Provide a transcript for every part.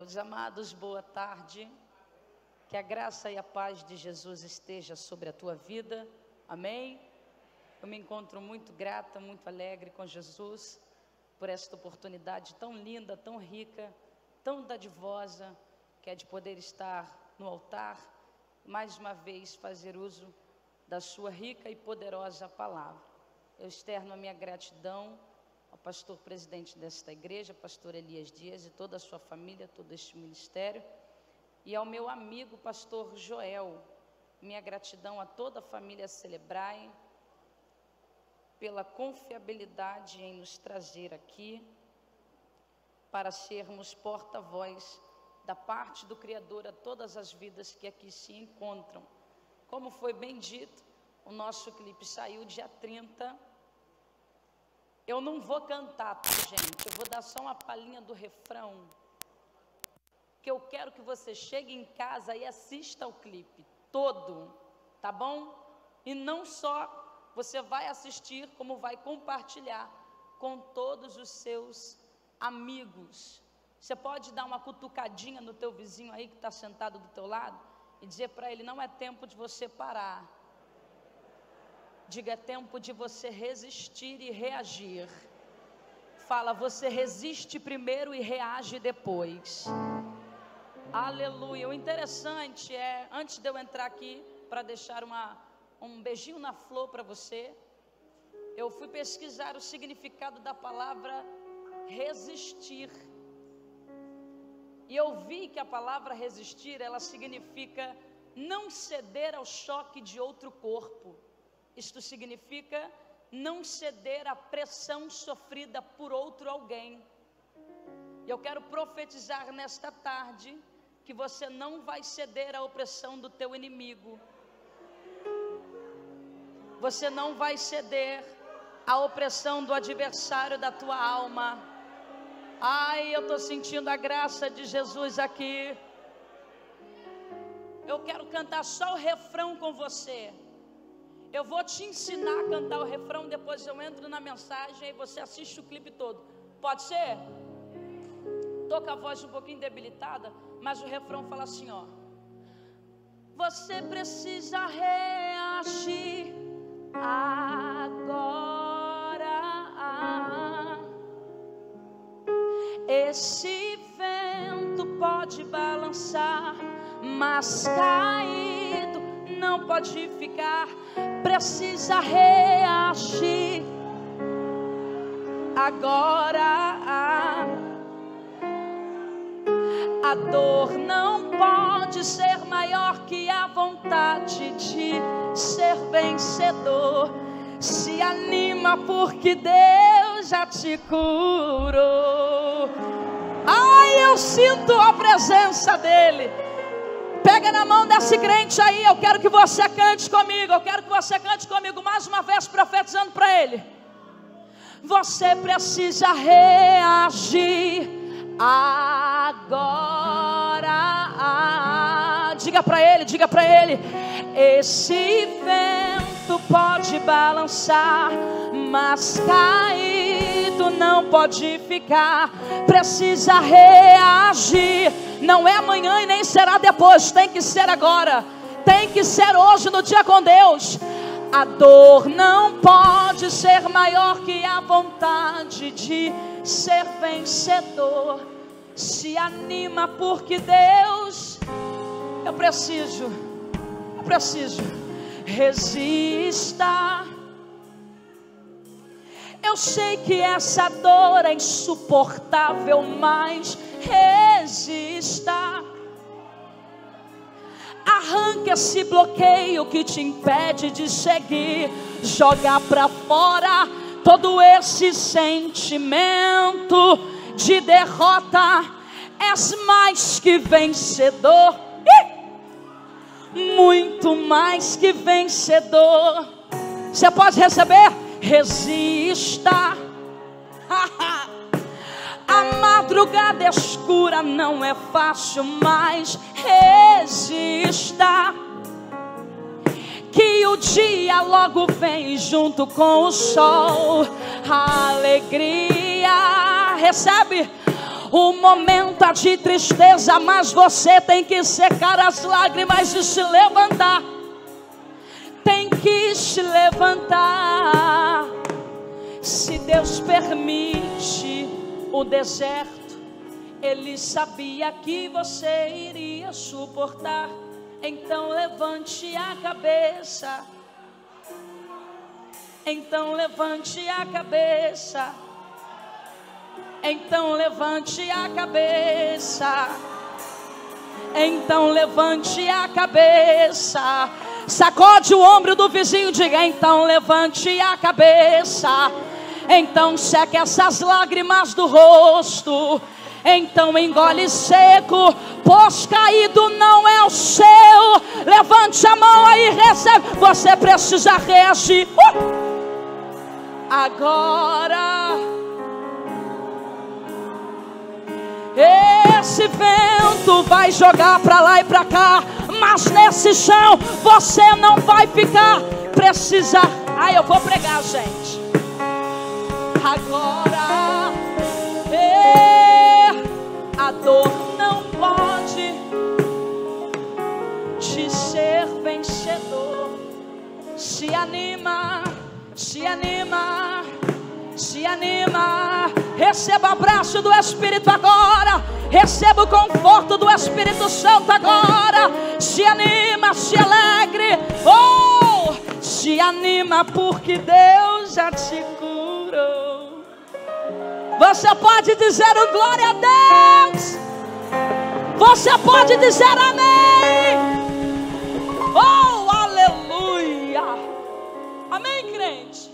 Meus amados, boa tarde. Que a graça e a paz de Jesus esteja sobre a tua vida. Amém. Eu me encontro muito grata, muito alegre com Jesus por esta oportunidade tão linda, tão rica, tão dadivosa, que é de poder estar no altar, mais uma vez fazer uso da sua rica e poderosa palavra. Eu externo a minha gratidão ao pastor presidente desta igreja, pastor Elias Dias, e toda a sua família, todo este ministério, e ao meu amigo, pastor Joel. Minha gratidão a toda a família Celebrae pela confiabilidade em nos trazer aqui para sermos porta-voz da parte do Criador a todas as vidas que aqui se encontram. Como foi bem dito, o nosso clipe saiu dia 30 eu não vou cantar, tá, gente? Eu vou dar só uma palhinha do refrão. Que eu quero que você chegue em casa e assista o clipe todo, tá bom? E não só você vai assistir, como vai compartilhar com todos os seus amigos. Você pode dar uma cutucadinha no teu vizinho aí que está sentado do teu lado e dizer para ele: não é tempo de você parar Diga, é tempo de você resistir e reagir. Fala, você resiste primeiro e reage depois. Aleluia. O interessante é, antes de eu entrar aqui para deixar uma, um beijinho na flor para você, eu fui pesquisar o significado da palavra resistir. E eu vi que a palavra resistir, ela significa não ceder ao choque de outro corpo. Isto significa não ceder à pressão sofrida por outro alguém. E eu quero profetizar nesta tarde que você não vai ceder à opressão do teu inimigo. Você não vai ceder à opressão do adversário da tua alma. Ai, eu estou sentindo a graça de Jesus aqui. Eu quero cantar só o refrão com você. Eu vou te ensinar a cantar o refrão, depois eu entro na mensagem e você assiste o clipe todo. Pode ser? Com a voz um pouquinho debilitada, mas o refrão fala assim, ó. Você precisa reagir agora. Esse vento pode balançar, mas caído não pode ficar precisa reagir agora. A dor não pode ser maior que a vontade de ser vencedor. Se anima porque Deus já te curou. Ai, eu sinto a presença dEle. Pega na mão desse crente aí, eu quero que você cante comigo, eu quero que você cante comigo mais uma vez profetizando para ele. Você precisa reagir agora. Diga para ele, diga para ele. Esse vento pode balançar, mas caído não pode ficar. Precisa reagir não é amanhã e nem será depois, tem que ser agora. Tem que ser hoje no dia com Deus. A dor não pode ser maior que a vontade de ser vencedor. Se anima porque Deus, eu preciso, eu preciso, resista. Eu sei que essa dor é insuportável, mas resista. Arranque esse bloqueio que te impede de seguir. Joga para fora todo esse sentimento de derrota. És mais que vencedor. Muito mais que vencedor. Você pode receber? Resista. A madrugada escura não é fácil, mas resista. Que o dia logo vem junto com o sol. A alegria recebe O momento de tristeza, mas você tem que secar as lágrimas e se levantar. Tem que se levantar. Se Deus permite o deserto, Ele sabia que você iria suportar. Então levante a cabeça. Então levante a cabeça. Então levante a cabeça. Então levante a cabeça. Sacode o ombro do vizinho diga: Então levante a cabeça. Então seque essas lágrimas do rosto. Então engole seco, pois caído não é o seu. Levante a mão aí recebe. Você precisa reagir. Uh! Agora Esse vento vai jogar para lá e para cá, mas nesse chão você não vai ficar. Precisa. Ai, eu vou pregar, gente. Agora, é, a dor não pode te ser vencedor. Se anima, se anima se anima, receba o abraço do Espírito agora, receba o conforto do Espírito Santo agora, se anima, se alegre, oh, se anima porque Deus já te. Você pode dizer o glória a Deus, você pode dizer amém, oh, aleluia, amém, crente.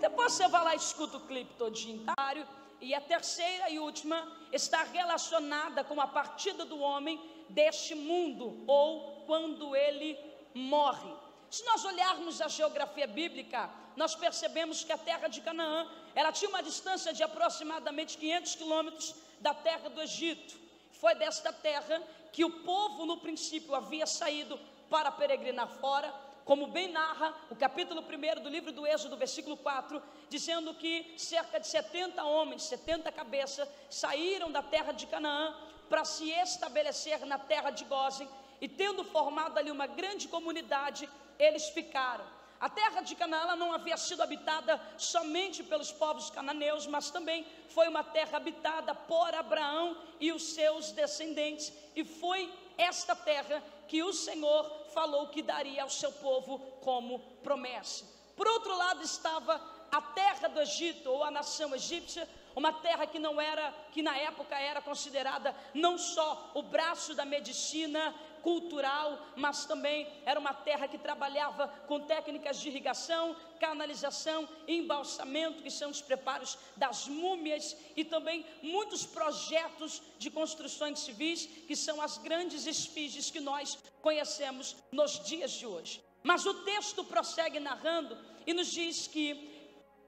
Depois você vai lá e escuta o clipe todinho. Tá? E a terceira e última está relacionada com a partida do homem deste mundo, ou quando ele morre. Se nós olharmos a geografia bíblica, nós percebemos que a terra de Canaã, ela tinha uma distância de aproximadamente 500 quilômetros da terra do Egito. Foi desta terra que o povo, no princípio, havia saído para peregrinar fora, como bem narra o capítulo 1 do livro do Êxodo, versículo 4, dizendo que cerca de 70 homens, 70 cabeças, saíram da terra de Canaã para se estabelecer na terra de Gozem, e tendo formado ali uma grande comunidade, eles ficaram. A terra de Canaã não havia sido habitada somente pelos povos cananeus, mas também foi uma terra habitada por Abraão e os seus descendentes, e foi esta terra que o Senhor falou que daria ao seu povo como promessa. Por outro lado estava a terra do Egito, ou a nação egípcia, uma terra que não era, que na época era considerada não só o braço da medicina cultural, mas também era uma terra que trabalhava com técnicas de irrigação, canalização, embalsamento, que são os preparos das múmias, e também muitos projetos de construções civis, que são as grandes esfinges que nós conhecemos nos dias de hoje. Mas o texto prossegue narrando e nos diz que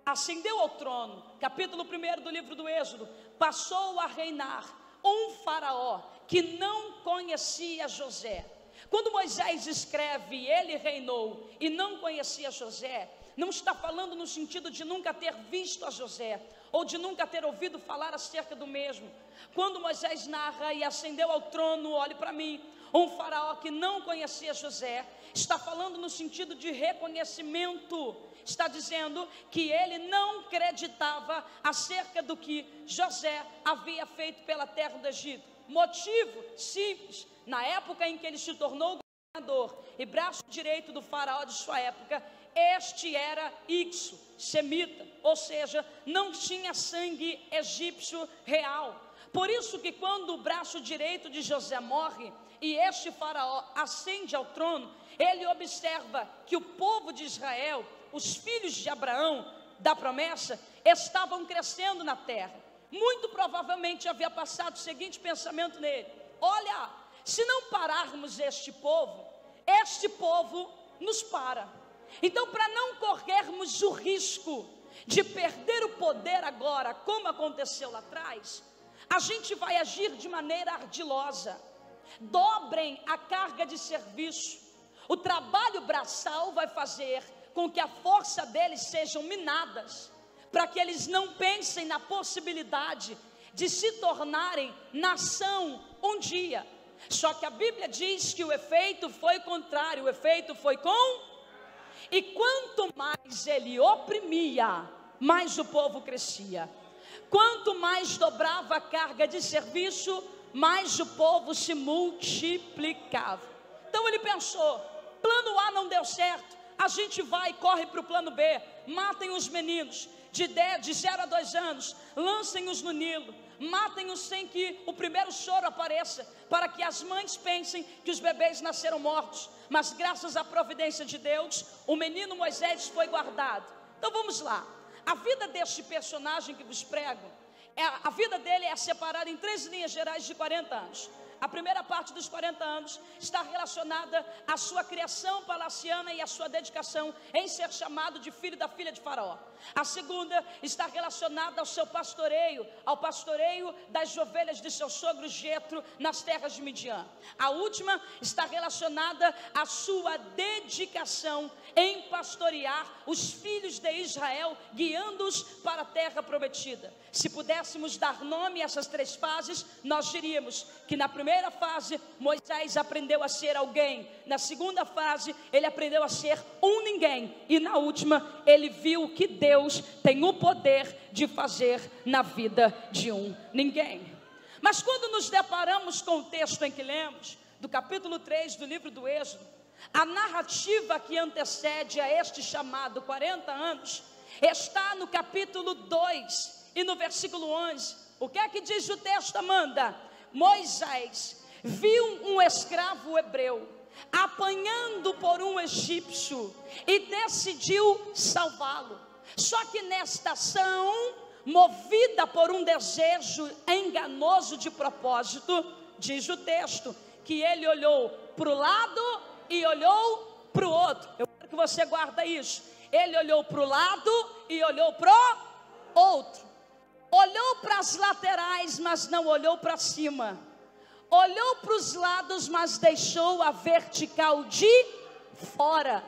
ascendeu ao trono, capítulo 1 do livro do Êxodo, passou a reinar um faraó que não conhecia José. Quando Moisés escreve, ele reinou e não conhecia José, não está falando no sentido de nunca ter visto a José ou de nunca ter ouvido falar acerca do mesmo. Quando Moisés narra e ascendeu ao trono, olhe para mim, um faraó que não conhecia José, está falando no sentido de reconhecimento está dizendo que ele não acreditava acerca do que José havia feito pela terra do Egito. Motivo simples: na época em que ele se tornou governador e braço direito do faraó de sua época, este era ixo, semita, ou seja, não tinha sangue egípcio real. Por isso que quando o braço direito de José morre e este faraó ascende ao trono, ele observa que o povo de Israel os filhos de Abraão, da promessa, estavam crescendo na terra. Muito provavelmente havia passado o seguinte pensamento nele: olha, se não pararmos este povo, este povo nos para. Então, para não corrermos o risco de perder o poder agora, como aconteceu lá atrás, a gente vai agir de maneira ardilosa. Dobrem a carga de serviço. O trabalho braçal vai fazer com que a força deles sejam minadas, para que eles não pensem na possibilidade de se tornarem nação um dia. Só que a Bíblia diz que o efeito foi contrário, o efeito foi com. E quanto mais ele oprimia, mais o povo crescia. Quanto mais dobrava a carga de serviço, mais o povo se multiplicava. Então ele pensou: plano A não deu certo, a gente vai e corre para o plano B, matem os meninos de, 10, de 0 a 2 anos, lancem-os no Nilo, matem-os sem que o primeiro choro apareça, para que as mães pensem que os bebês nasceram mortos. Mas graças à providência de Deus, o menino Moisés foi guardado. Então vamos lá. A vida deste personagem que vos prego, é, a vida dele é separada em três linhas gerais de 40 anos. A primeira parte dos 40 anos está relacionada à sua criação palaciana e à sua dedicação em ser chamado de filho da filha de Faraó. A segunda está relacionada ao seu pastoreio, ao pastoreio das ovelhas de seu sogro Jetro nas terras de Midian. A última está relacionada à sua dedicação em pastorear os filhos de Israel, guiando-os para a terra prometida. Se pudéssemos dar nome a essas três fases, nós diríamos que na primeira fase Moisés aprendeu a ser alguém, na segunda fase ele aprendeu a ser um ninguém, e na última ele viu que Deus tem o poder de fazer na vida de um ninguém. Mas quando nos deparamos com o texto em que lemos, do capítulo 3 do livro do Êxodo, a narrativa que antecede a este chamado 40 anos está no capítulo 2 e no versículo 11. O que é que diz o texto, Amanda? Moisés viu um escravo hebreu apanhando por um egípcio e decidiu salvá-lo. Só que nesta ação, movida por um desejo enganoso de propósito, diz o texto, que ele olhou para o lado e olhou para o outro. Eu quero que você guarda isso. Ele olhou para o lado e olhou para o outro. Olhou para as laterais, mas não olhou para cima. Olhou para os lados, mas deixou a vertical de fora.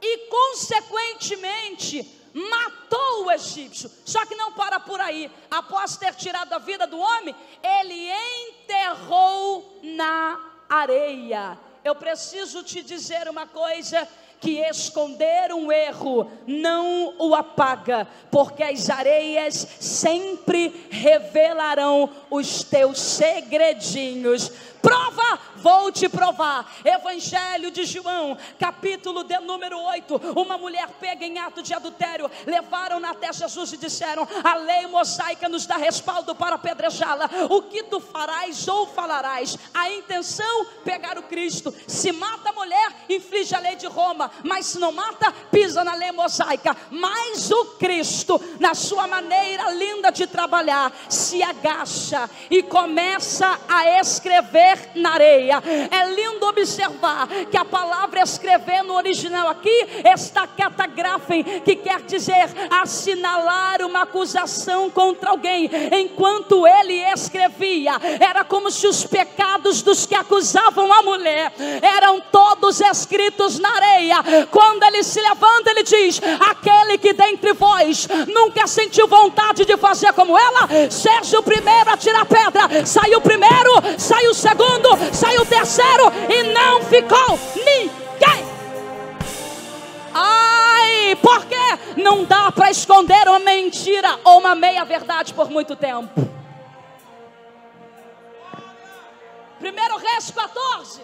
E consequentemente matou o egípcio. Só que não para por aí. Após ter tirado a vida do homem, ele enterrou na areia eu preciso te dizer uma coisa: que esconder um erro não o apaga, porque as areias sempre revelarão os teus segredinhos. Prova, vou te provar. Evangelho de João, capítulo de número 8. Uma mulher pega em ato de adultério, levaram-na até Jesus e disseram: A lei mosaica nos dá respaldo para apedrejá-la. O que tu farás ou falarás? A intenção, pegar o Cristo. Se mata a mulher, inflige a lei de Roma. Mas se não mata, pisa na lei mosaica. Mas o Cristo, na sua maneira linda de trabalhar, se agacha e começa a escrever escrever na areia. É lindo observar que a palavra escrever no original aqui está catagrafem, que quer dizer assinalar uma acusação contra alguém. Enquanto ele escrevia, era como se os pecados dos que acusavam a mulher eram todos escritos na areia. Quando ele se levanta, ele diz: Aquele que dentre vós nunca sentiu vontade de fazer como ela, seja o primeiro a tirar pedra. Saiu primeiro, saiu o terceiro e não ficou ninguém. Ai, porque não dá para esconder uma mentira ou uma meia verdade por muito tempo. Primeiro Reis 14.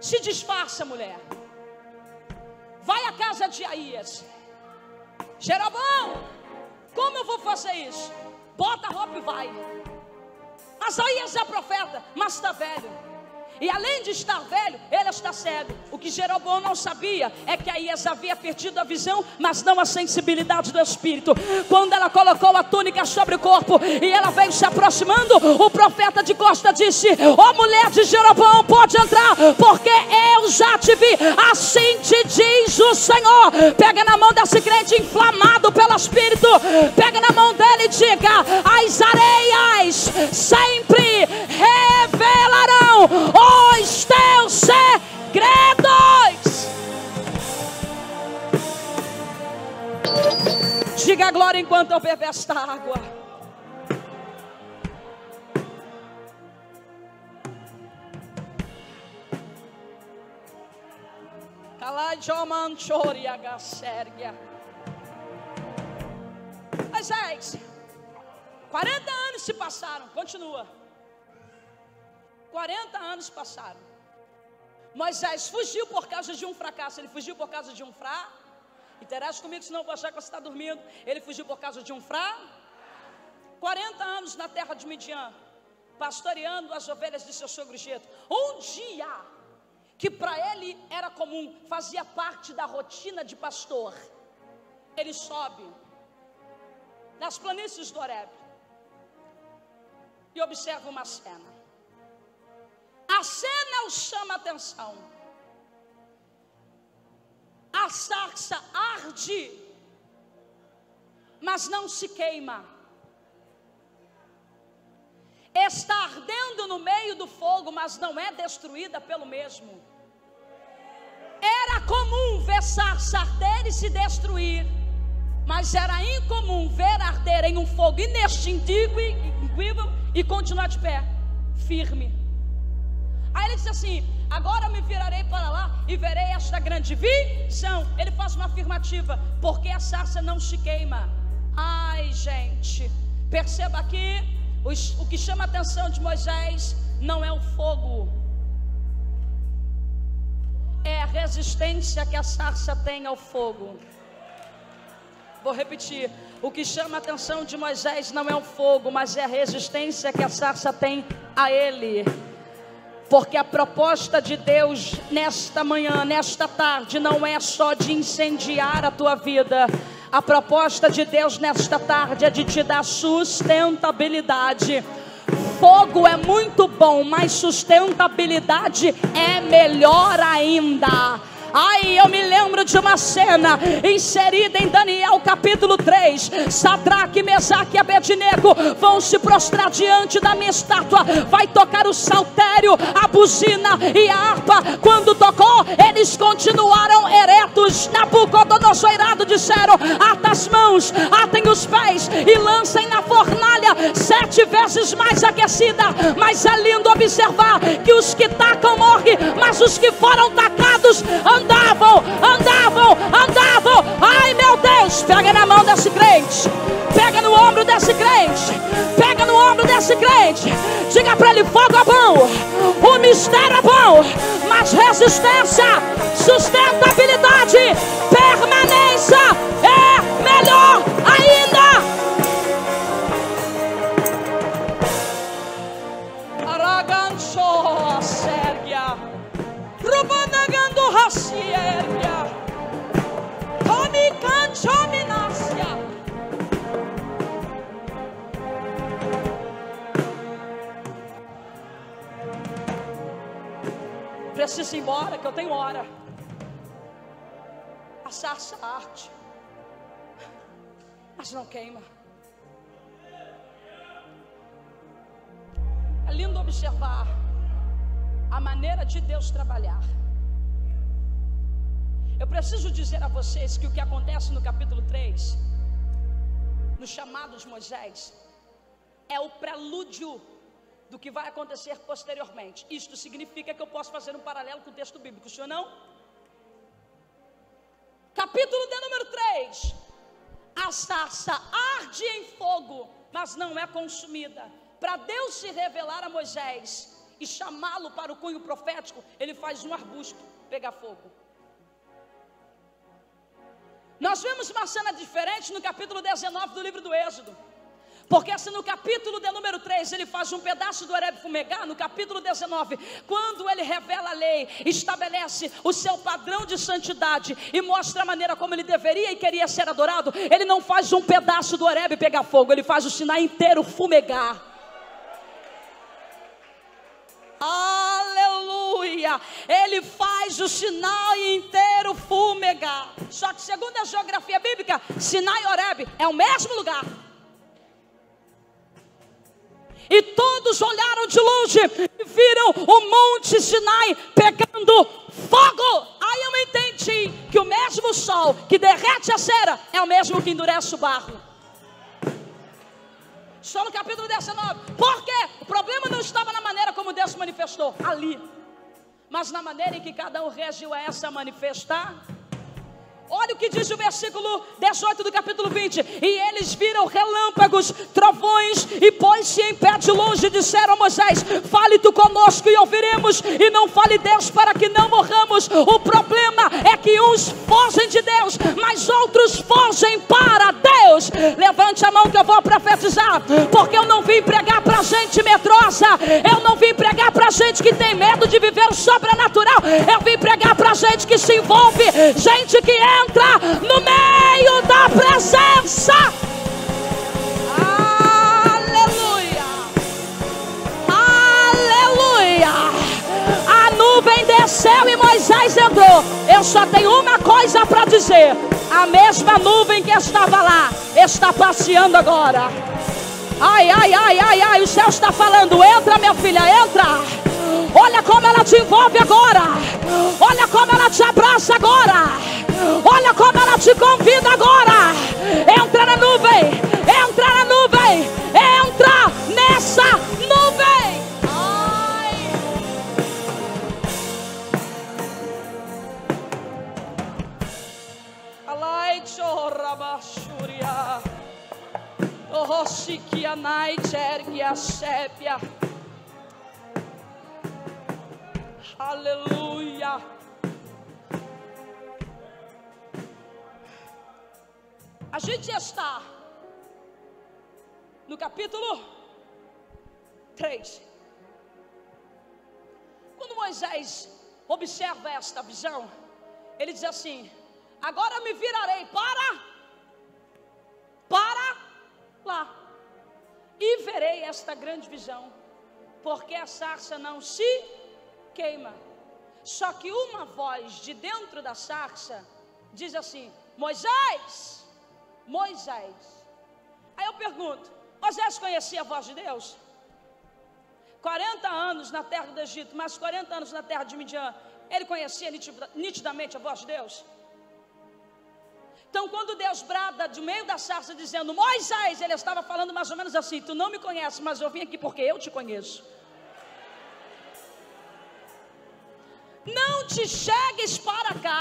Se disfarça, mulher. Vai à casa de Aías. Jeroboão, como eu vou fazer isso? Bota a roupa e vai. Asaías é profeta, mas está velho. E além de estar velho, ele está cego. O que Jeroboão não sabia é que Aías havia perdido a visão, mas não a sensibilidade do espírito. Quando ela colocou a túnica sobre o corpo e ela veio se aproximando, o profeta de costa disse: Ó oh, mulher de Jeroboão, pode entrar, porque eu já te vi. Assim te diz o Senhor. Pega na mão desse crente inflamado pelo espírito, pega na mão dele e diga: As areias sempre enquanto eu beber esta água. Mas é, 40 anos se passaram, continua. 40 anos passaram. Moisés fugiu por causa de um fracasso. Ele fugiu por causa de um fracasso Interage comigo, senão eu vou achar que você está dormindo. Ele fugiu por causa de um fra. 40 anos na terra de Midian, pastoreando as ovelhas de seu sogro Geto. Um dia que para ele era comum, fazia parte da rotina de pastor. Ele sobe nas planícies do Horeb e observa uma cena. A cena o chama a atenção. A sarça arde, mas não se queima. Está ardendo no meio do fogo, mas não é destruída pelo mesmo. Era comum ver sarça arder e se destruir, mas era incomum ver arder em um fogo inextinguível e continuar de pé, firme. Aí ele disse assim: Agora me virarei para lá e verei esta grande visão. Ele faz uma afirmativa: Porque a sarça não se queima. Ai, gente, perceba aqui: o que chama a atenção de Moisés não é o fogo, é a resistência que a sarça tem ao fogo. Vou repetir: o que chama a atenção de Moisés não é o fogo, mas é a resistência que a sarça tem a ele. Porque a proposta de Deus nesta manhã, nesta tarde, não é só de incendiar a tua vida. A proposta de Deus nesta tarde é de te dar sustentabilidade. Fogo é muito bom, mas sustentabilidade é melhor ainda. Ai, eu me lembro de uma cena inserida em Daniel capítulo 3. Sadraque, Mesaque e Abednego vão se prostrar diante da minha estátua. Vai tocar o saltério, a buzina e a harpa. Quando tocou, eles continuaram eretos. Nabucodonosor irado disseram: Ata as mãos, atem os pés e lancem na fornalha sete vezes mais aquecida. Mas é lindo observar que os que tacam morrem, mas os que foram tacados andam andavam, andavam, andavam. Ai meu Deus, pega na mão desse crente, pega no ombro desse crente, pega no ombro desse crente. Diga para ele: fogo é bom, o mistério é bom, mas resistência, sustentabilidade, permanência é Rubanagan hasiergia. Toni kanchominasia. Preciso ir embora, que eu tenho hora. A sarça arte, mas não queima. É lindo observar a maneira de Deus trabalhar. Eu preciso dizer a vocês que o que acontece no capítulo 3, no chamado de Moisés, é o prelúdio do que vai acontecer posteriormente. Isto significa que eu posso fazer um paralelo com o texto bíblico, senhor não? Capítulo de número 3. A sarça arde em fogo, mas não é consumida. Para Deus se revelar a Moisés e chamá-lo para o cunho profético, ele faz um arbusto pegar fogo. Nós vemos uma cena diferente no capítulo 19 do livro do Êxodo. Porque se no capítulo de número 3 ele faz um pedaço do Horeb Fumegar, no capítulo 19, quando ele revela a lei, estabelece o seu padrão de santidade e mostra a maneira como ele deveria e queria ser adorado, ele não faz um pedaço do Horeb pegar fogo, ele faz o sinal inteiro fumegar. Aleluia! Ele faz o sinal inteiro fumegar. Só que segundo a geografia bíblica, Sinai e Oreb é o mesmo lugar. E todos olharam de longe e viram o monte Sinai pegando fogo. Aí eu entendi que o mesmo sol que derrete a cera é o mesmo que endurece o barro. Só no capítulo 19. Por quê? O problema não estava na maneira como Deus se manifestou ali. Mas na maneira em que cada um reagiu a essa manifestar. Olha o que diz o versículo 18 do capítulo 20: E eles viram relâmpagos, trovões, e pôs-se em pé de longe, disseram a Moisés: Fale tu conosco e ouviremos, e não fale Deus para que não morramos. O problema é que uns fogem de Deus, mas outros fogem para Deus. Levante a mão que eu vou profetizar, porque eu não vim pregar para gente medrosa, eu não vim pregar para gente que tem medo de viver o sobrenatural, eu vim pregar para gente que se envolve, gente que é entra no meio da presença. Aleluia. Aleluia. A nuvem desceu e Moisés entrou. Eu só tenho uma coisa para dizer. A mesma nuvem que estava lá está passeando agora. Ai, ai, ai, ai, ai, o céu está falando. Entra, minha filha, entra. Olha como ela te envolve agora. Olha como ela te abraça agora. Olha como ela te convida agora. Entra na nuvem. Entra na nuvem. Entra nessa nuvem. Ai. Alai chorabashuria. Oh, sikia night ergia sépia. Aleluia. A gente está no capítulo 3. Quando Moisés observa esta visão, ele diz assim: Agora me virarei para para lá e verei esta grande visão, porque a sarça não se queima. Só que uma voz de dentro da sarça diz assim: Moisés, Moisés. Aí eu pergunto: Moisés conhecia a voz de Deus? 40 anos na terra do Egito, mais 40 anos na terra de Midian, ele conhecia nitidamente a voz de Deus? Então, quando Deus brada de meio da sarça dizendo Moisés, ele estava falando mais ou menos assim: Tu não me conheces, mas eu vim aqui porque eu te conheço. Não te chegues para cá.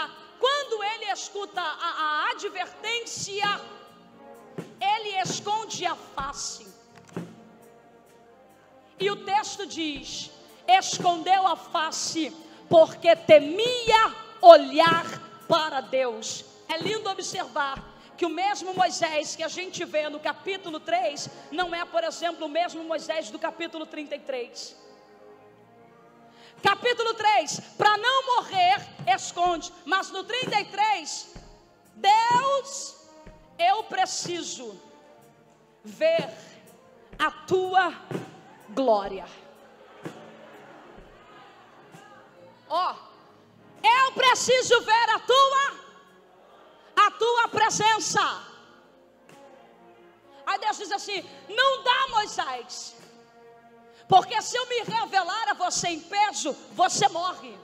Escuta a, a advertência, ele esconde a face. E o texto diz: escondeu a face, porque temia olhar para Deus. É lindo observar que o mesmo Moisés que a gente vê no capítulo 3 não é, por exemplo, o mesmo Moisés do capítulo 33. Capítulo 3, para não morrer, esconde. Mas no 33, Deus, eu preciso ver a tua glória. Ó, oh, eu preciso ver a tua a tua presença. Aí Deus diz assim: "Não dá, Moisés. Porque se eu me revelar a você em peso, você morre.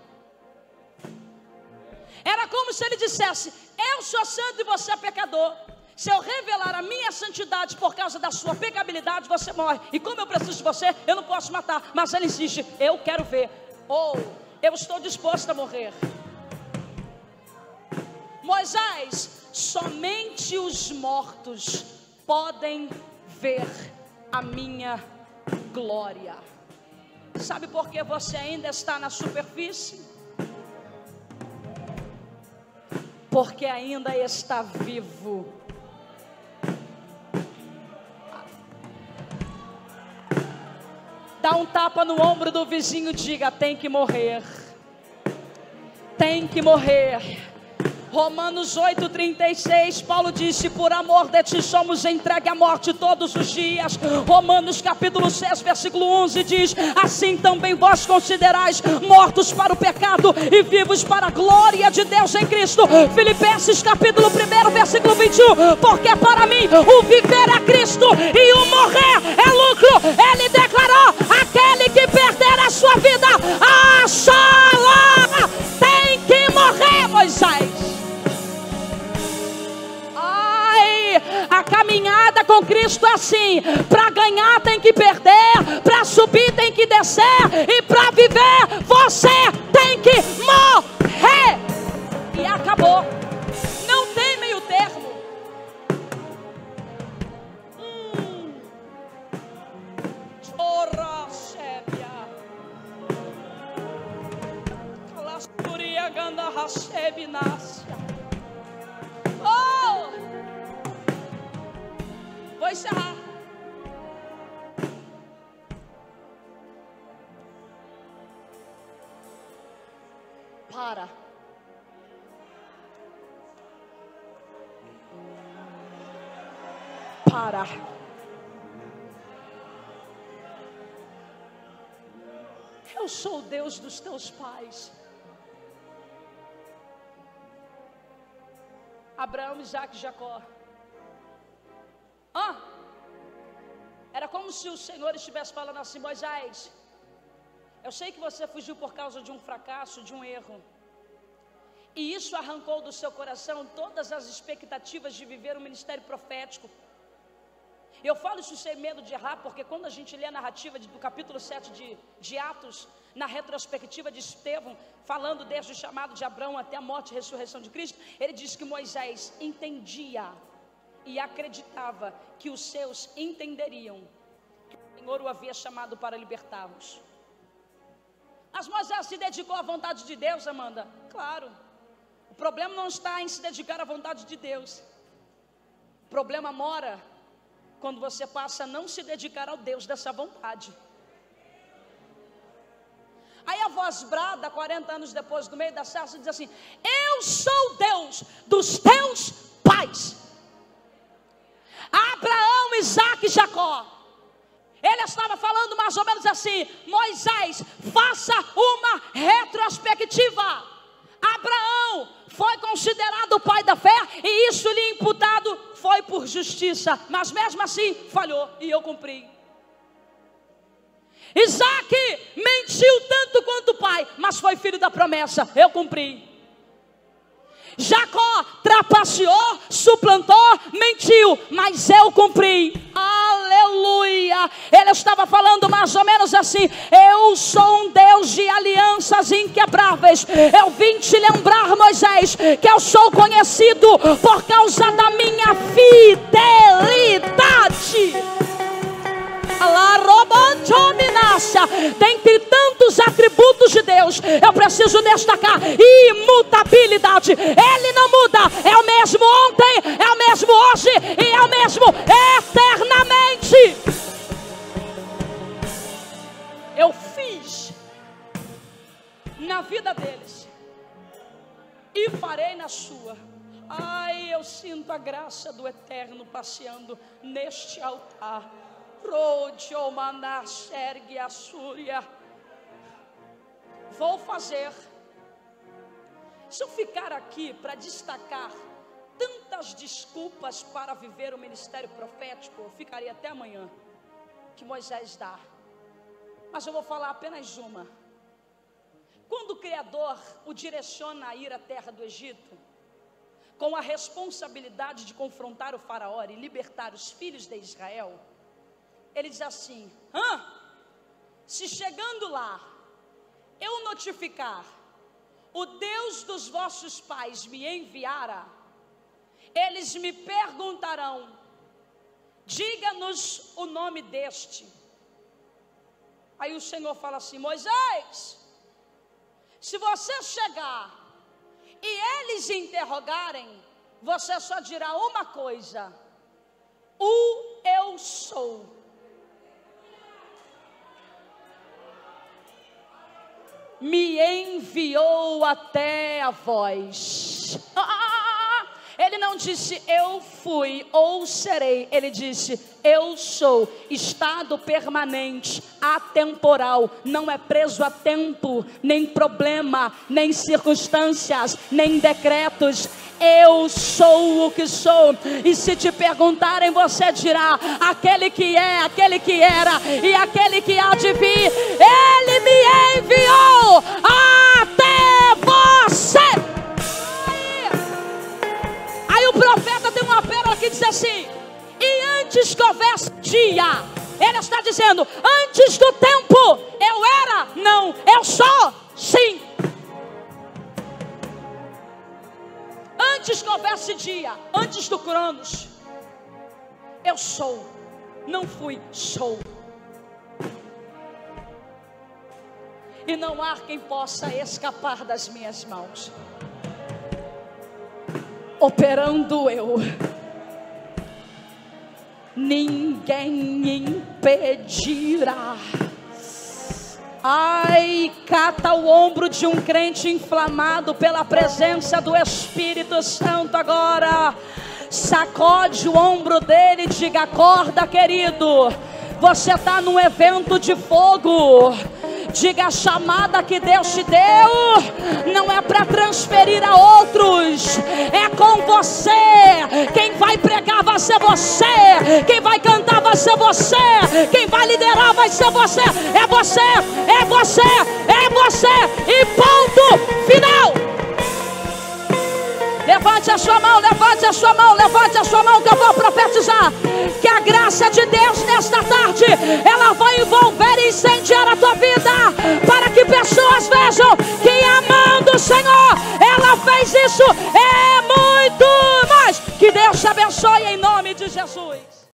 Era como se ele dissesse: Eu sou santo e você é pecador. Se eu revelar a minha santidade por causa da sua pecabilidade, você morre. E como eu preciso de você, eu não posso matar. Mas ele insiste: Eu quero ver. Ou eu estou disposto a morrer. Moisés, somente os mortos podem ver a minha glória. Sabe por que você ainda está na superfície? Porque ainda está vivo. Dá um tapa no ombro do vizinho, diga: tem que morrer. Tem que morrer Romanos 8,36, Paulo disse: Por amor de ti somos entregue à morte todos os dias. Romanos capítulo 6, versículo 11 diz: Assim também vós considerais mortos para o pecado e vivos para a glória de Deus em Cristo. Filipenses capítulo 1, versículo 21, porque para mim o viver é Cristo e o morrer é lucro. Ele Cristo é assim: para ganhar tem que perder, para subir tem que descer e para viver você tem que morrer. E acabou. Não tem meio termo. Hum. Calasturia ganda hasebe nascia. Encerrar. Para. Para. Eu sou o Deus dos teus pais. Abraão, Isaac e Jacó. Como se o Senhor estivesse falando assim, Moisés. Eu sei que você fugiu por causa de um fracasso, de um erro. E isso arrancou do seu coração todas as expectativas de viver um ministério profético. Eu falo isso sem medo de errar, porque quando a gente lê a narrativa do capítulo 7 de, de Atos, na retrospectiva de Estevão, falando desde o chamado de Abraão até a morte e ressurreição de Cristo, ele diz que Moisés entendia e acreditava que os seus entenderiam Senhor o havia chamado para libertá-los. Mas Moisés se dedicou à vontade de Deus, Amanda? Claro. O problema não está em se dedicar à vontade de Deus. O problema mora quando você passa a não se dedicar ao Deus dessa vontade. Aí a voz brada, 40 anos depois, do meio da sarça, diz assim: Eu sou Deus dos teus pais. Abraão, Isaac e Jacó. Ele estava falando mais ou menos assim: Moisés, faça uma retrospectiva. Abraão foi considerado o pai da fé e isso lhe imputado foi por justiça, mas mesmo assim falhou e eu cumpri. Isaac mentiu tanto quanto o pai, mas foi filho da promessa, eu cumpri. Jacó trapaceou, suplantou, mentiu, mas eu cumpri. Aleluia. Ele estava falando mais ou menos assim: Eu sou um Deus de alianças inquebráveis. Eu vim te lembrar, Moisés, que eu sou conhecido por causa da minha fidelidade. Dentre tantos atributos de Deus, eu preciso destacar imutabilidade. Ele não muda, é o mesmo ontem, é o mesmo hoje e é o mesmo eternamente. Eu fiz na vida deles e farei na sua. Ai, eu sinto a graça do eterno passeando neste altar. Vou fazer. Se eu ficar aqui para destacar tantas desculpas para viver o ministério profético, eu ficaria até amanhã, que Moisés dá. Mas eu vou falar apenas uma. Quando o Criador o direciona a ir à terra do Egito, com a responsabilidade de confrontar o Faraó e libertar os filhos de Israel, ele diz assim: Hã? se chegando lá, eu notificar, o Deus dos vossos pais me enviara, eles me perguntarão: diga-nos o nome deste. Aí o Senhor fala assim: Moisés, se você chegar e eles interrogarem, você só dirá uma coisa: o eu sou. Me enviou até a vós. Ah, ele não disse eu fui ou serei, ele disse eu sou, estado permanente, atemporal, não é preso a tempo, nem problema, nem circunstâncias, nem decretos. Eu sou o que sou, e se te perguntarem, você dirá: aquele que é, aquele que era e aquele que há de vir, ele me enviou até você. Aí, o profeta tem uma pérola que diz assim: e antes que houvesse dia, ele está dizendo: antes do tempo, eu não. Eu sou, sim. Antes que houvesse dia, antes do Cronos, eu sou. Não fui, sou. E não há quem possa escapar das minhas mãos. Operando eu ninguém impedirá. Ai, cata o ombro de um crente inflamado pela presença do Espírito Santo agora. Sacode o ombro dele e diga: acorda, querido. Você está num evento de fogo. Diga a chamada que Deus te deu não é para transferir a outros, é com você. Quem vai pregar vai ser você, quem vai cantar vai ser você, quem vai liderar vai ser você. É você, é você, é você e ponto final. Levante a sua mão, levante a sua mão, levante a sua mão que eu vou profetizar. Que a graça de Deus nesta tarde, ela vai envolver e incendiar a tua vida. Para que pessoas vejam que amando o Senhor, ela fez isso. É muito mais. Que Deus te abençoe em nome de Jesus.